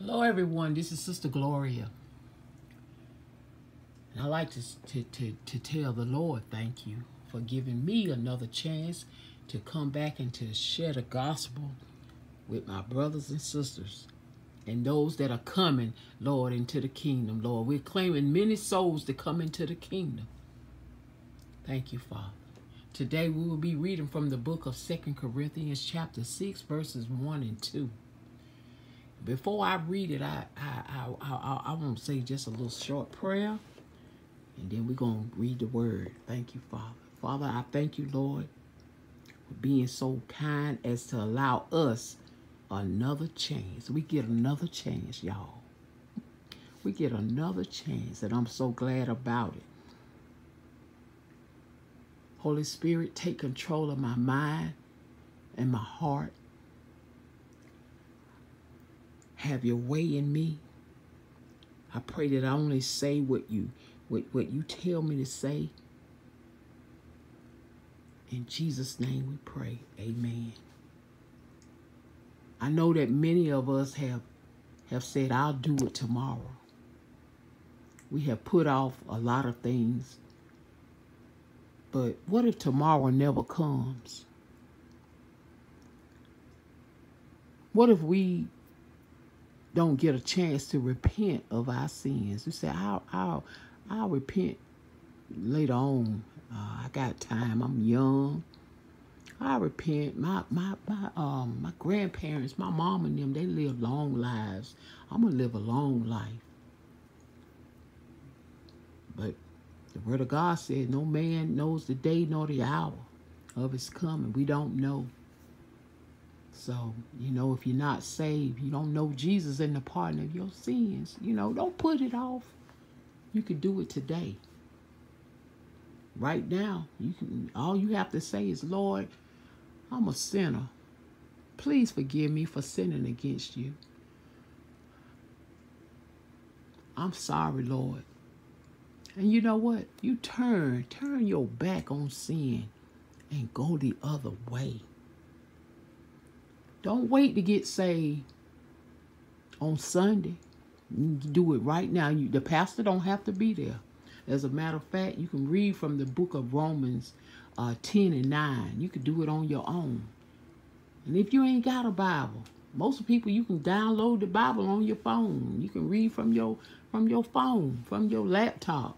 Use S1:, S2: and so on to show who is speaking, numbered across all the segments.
S1: Hello, everyone. This is Sister Gloria. And I like to, to, to, to tell the Lord thank you for giving me another chance to come back and to share the gospel with my brothers and sisters and those that are coming, Lord, into the kingdom, Lord. We're claiming many souls to come into the kingdom. Thank you, Father. Today we will be reading from the book of Second Corinthians chapter 6, verses 1 and 2. Before I read it, I I, I, I, I want to say just a little short prayer, and then we're going to read the word. Thank you, Father. Father, I thank you, Lord, for being so kind as to allow us another chance. We get another chance, y'all. We get another chance, and I'm so glad about it. Holy Spirit, take control of my mind and my heart. Have your way in me. I pray that I only say what you what, what you tell me to say. In Jesus' name we pray. Amen. I know that many of us have have said, I'll do it tomorrow. We have put off a lot of things. But what if tomorrow never comes? What if we don't get a chance to repent of our sins? We say, I'll, I'll, I'll repent later on. Uh, I got time. I'm young. I repent. My my my um my grandparents, my mom and them, they live long lives. I'm gonna live a long life. But the word of God said, no man knows the day nor the hour of his coming. We don't know. So, you know, if you're not saved, you don't know Jesus and the pardon of your sins, you know, don't put it off. You can do it today. Right now, you can all you have to say is, Lord, I'm a sinner. Please forgive me for sinning against you. I'm sorry, Lord. And you know what? You turn, turn your back on sin and go the other way. Don't wait to get saved on Sunday. Do it right now. You, the pastor don't have to be there. As a matter of fact, you can read from the book of Romans uh, 10 and 9. You can do it on your own. And if you ain't got a Bible, most people you can download the Bible on your phone. You can read from your from your phone, from your laptop.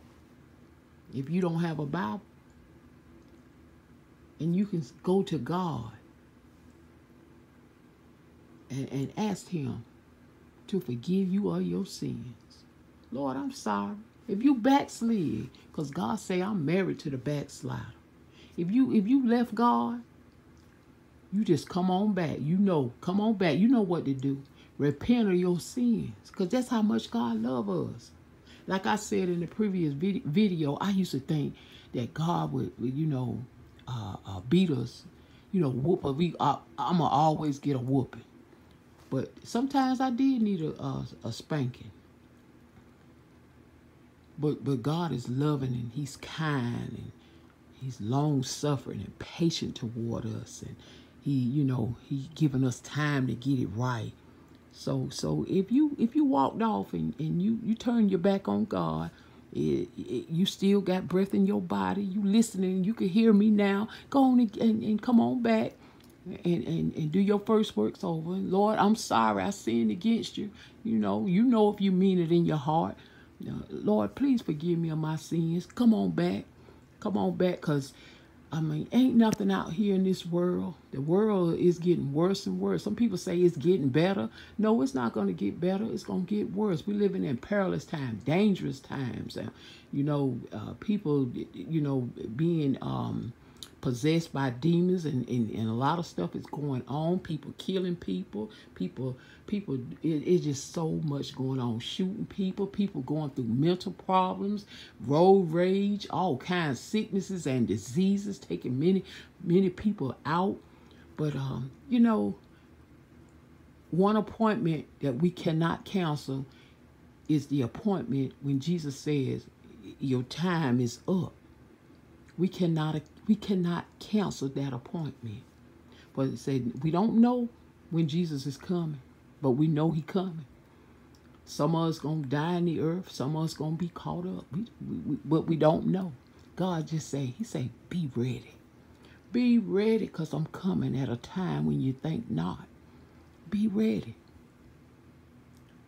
S1: If you don't have a Bible, and you can go to God and, and ask him to forgive you of your sins. Lord, I'm sorry. If you backslid, because God say I'm married to the backslider. If you if you left God, you just come on back. You know, come on back. You know what to do. Repent of your sins, because that's how much God loves us. Like I said in the previous video, I used to think that God would, you know, uh, uh, beat us, you know, whoop us. We, uh, I'm gonna always get a whooping. But sometimes I did need a, a, a spanking. But but God is loving and He's kind and He's long suffering and patient toward us and He you know He giving us time to get it right. So so if you if you walked off and, and you you turn your back on God, it, it, you still got breath in your body. You listening. You can hear me now. Go on and, and, and come on back and, and, and do your first works over. Lord, I'm sorry I sinned against you. You know, you know if you mean it in your heart. Lord, please forgive me of my sins. Come on back. Come on back because, I mean, ain't nothing out here in this world. The world is getting worse and worse. Some people say it's getting better. No, it's not going to get better. It's going to get worse. We're living in perilous times, dangerous times. Uh, you know, uh, people, you know, being... um possessed by demons and, and, and a lot of stuff is going on. People killing people. People people it, it's just so much going on. Shooting people. People going through mental problems road rage all kinds of sicknesses and diseases taking many many people out. But um you know one appointment that we cannot cancel is the appointment when jesus says your time is up we cannot we cannot cancel that appointment. But it said we don't know when Jesus is coming, but we know he coming. Some of us gonna die in the earth. Some of us gonna be caught up. We, we, we, but we don't know. God just say, He say, be ready. Be ready, cause I'm coming at a time when you think not. Be ready.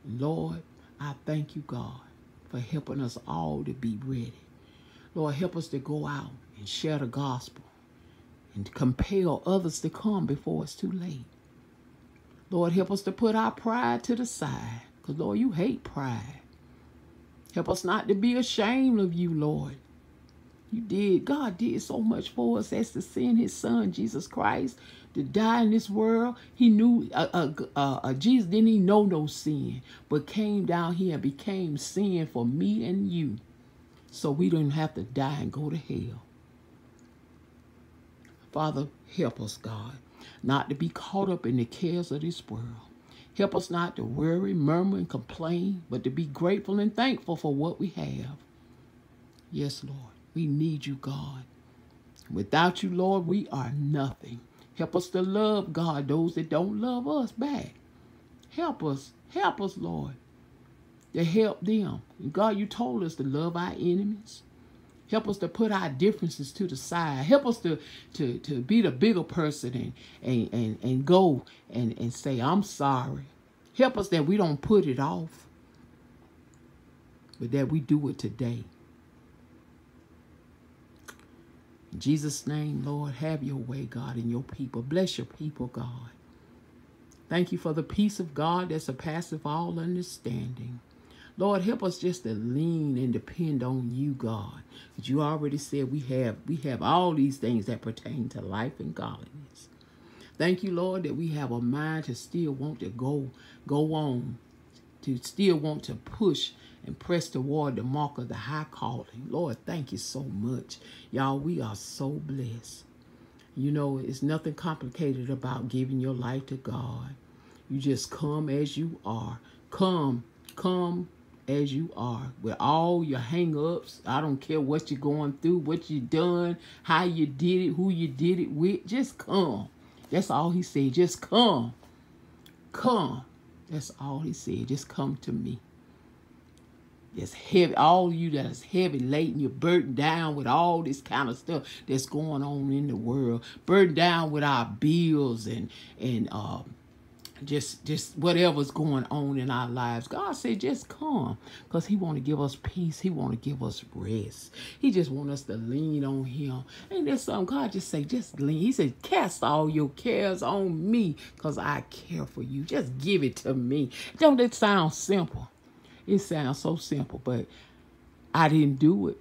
S1: Lord, I thank you, God, for helping us all to be ready. Lord, help us to go out and share the gospel and compel others to come before it's too late. Lord, help us to put our pride to the side, because, Lord, you hate pride. Help us not to be ashamed of you, Lord. You did. God did so much for us as to send his son, Jesus Christ, to die in this world. He knew, uh, uh, uh, uh, Jesus didn't even know no sin, but came down here and became sin for me and you. So we don't have to die and go to hell. Father, help us, God, not to be caught up in the cares of this world. Help us not to worry, murmur, and complain, but to be grateful and thankful for what we have. Yes, Lord. We need you, God. Without you, Lord, we are nothing. Help us to love, God, those that don't love us back. Help us. Help us, Lord, to help them. And God, you told us to love our enemies. Help us to put our differences to the side. Help us to, to, to be the bigger person and, and, and, and go and, and say, I'm sorry. Help us that we don't put it off, but that we do it today. In Jesus' name, Lord, have your way, God, in your people. Bless your people, God. Thank you for the peace of God that surpasses all understanding. Lord, help us just to lean and depend on you, God. You already said we have we have all these things that pertain to life and godliness. Thank you, Lord, that we have a mind to still want to go go on, to still want to push and press toward the mark of the high calling. Lord, thank you so much. Y'all, we are so blessed. You know, it's nothing complicated about giving your life to God. You just come as you are. Come, come as you are with all your hang-ups. I don't care what you're going through, what you done, how you did it, who you did it with. Just come. That's all he said. Just come. Come. That's all he said. Just come to me that's heavy, all you that is heavy laden, you're burdened down with all this kind of stuff that's going on in the world, burdened down with our bills and and um, just just whatever's going on in our lives. God said, just come, cause He want to give us peace. He want to give us rest. He just want us to lean on Him. Ain't there something God just say, just lean. He said, cast all your cares on me, cause I care for you. Just give it to me. Don't it sound simple? It sounds so simple, but I didn't do it.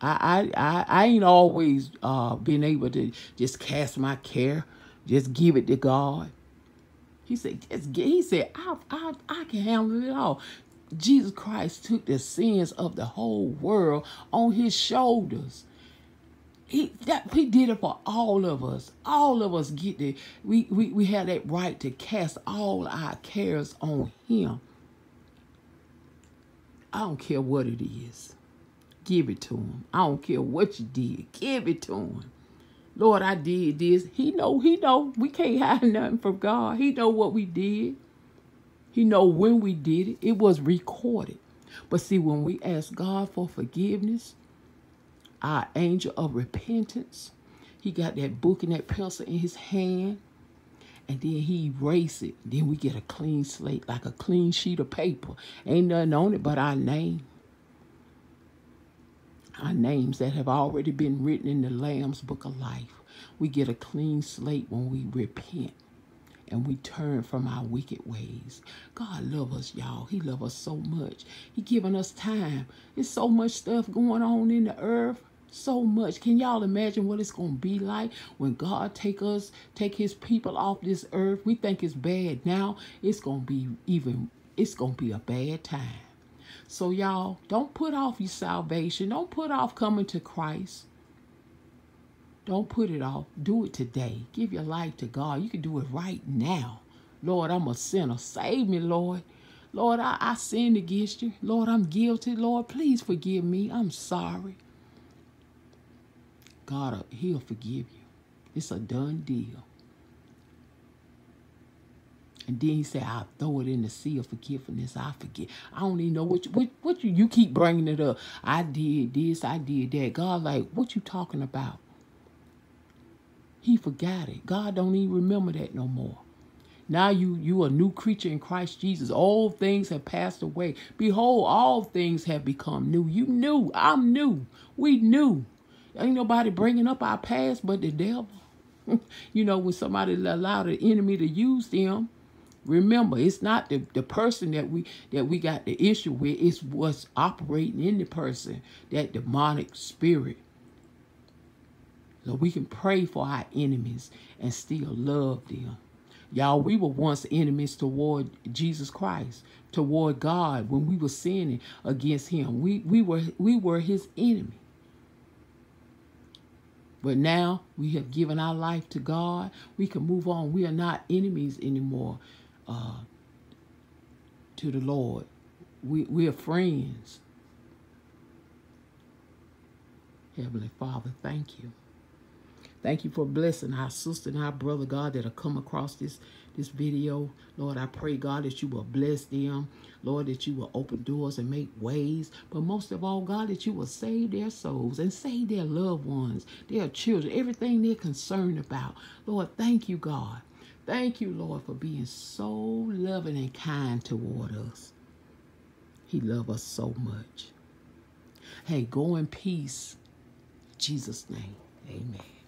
S1: I I I, I ain't always uh, been able to just cast my care, just give it to God. He said, he said, I, I I can handle it all. Jesus Christ took the sins of the whole world on his shoulders. He that he did it for all of us. All of us get the we, we we have that right to cast all our cares on him. I don't care what it is. Give it to him. I don't care what you did. Give it to him. Lord, I did this. He know, he know. We can't hide nothing from God. He know what we did. He know when we did it. It was recorded. But see, when we ask God for forgiveness, our angel of repentance, he got that book and that pencil in his hand and then he erase it. Then we get a clean slate, like a clean sheet of paper. Ain't nothing on it but our name. Our names that have already been written in the Lamb's Book of Life. We get a clean slate when we repent and we turn from our wicked ways. God love us, y'all. He love us so much. He giving us time. There's so much stuff going on in the earth so much. Can y'all imagine what it's going to be like when God take us, take his people off this earth? We think it's bad now. It's going to be even, it's going to be a bad time. So y'all, don't put off your salvation. Don't put off coming to Christ. Don't put it off. Do it today. Give your life to God. You can do it right now. Lord, I'm a sinner. Save me, Lord. Lord, I, I sinned against you. Lord, I'm guilty. Lord, please forgive me. I'm sorry. God, uh, he'll forgive you. It's a done deal. And then he said, I'll throw it in the sea of forgiveness. I forget. I don't even know what you, what, what you, you keep bringing it up. I did this, I did that. God, like, what you talking about? He forgot it. God don't even remember that no more. Now you you a new creature in Christ Jesus. Old things have passed away. Behold, all things have become new. You new. I'm new. We new. Ain't nobody bringing up our past but the devil. you know, when somebody allowed the enemy to use them, remember it's not the, the person that we that we got the issue with, it's what's operating in the person, that demonic spirit. So we can pray for our enemies and still love them. Y'all, we were once enemies toward Jesus Christ, toward God when we were sinning against him. We we were we were his enemy. But now we have given our life to God. We can move on. We are not enemies anymore uh, to the Lord. We, we are friends. Heavenly Father, thank you. Thank you for blessing our sister and our brother, God, that have come across this, this video. Lord, I pray, God, that you will bless them. Lord, that you will open doors and make ways. But most of all, God, that you will save their souls and save their loved ones, their children, everything they're concerned about. Lord, thank you, God. Thank you, Lord, for being so loving and kind toward us. He loves us so much. Hey, go in peace. In Jesus' name, amen.